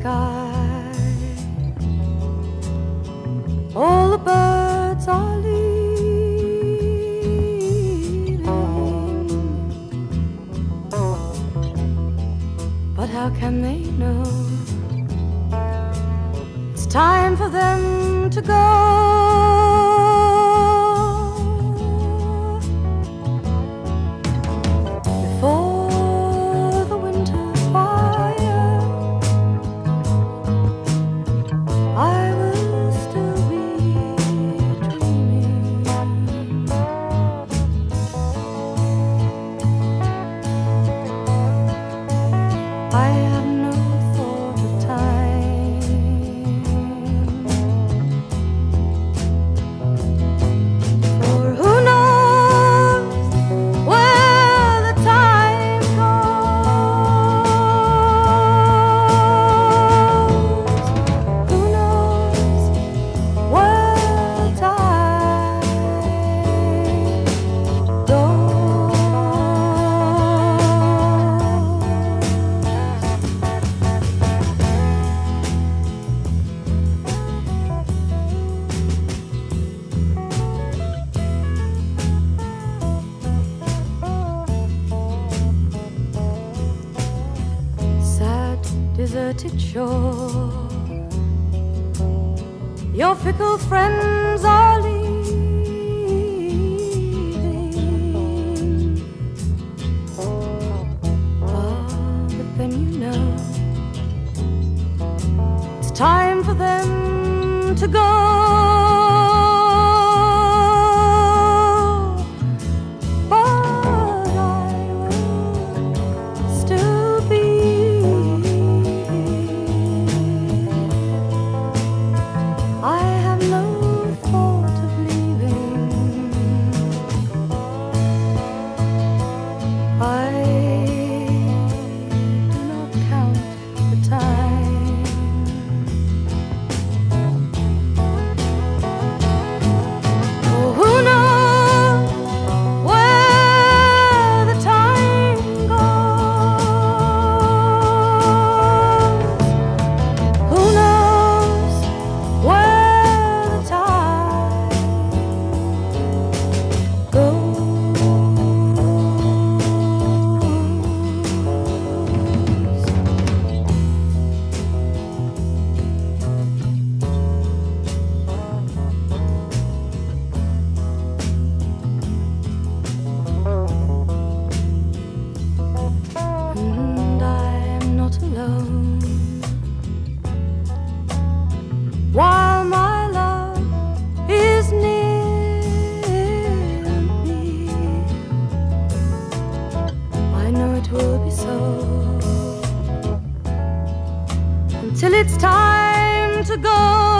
sky. All the birds are leaving, but how can they know? It's time for them to go. to chore. Your fickle friends are leaving. Ah, but then you know it's time for them to go. until it's time to go.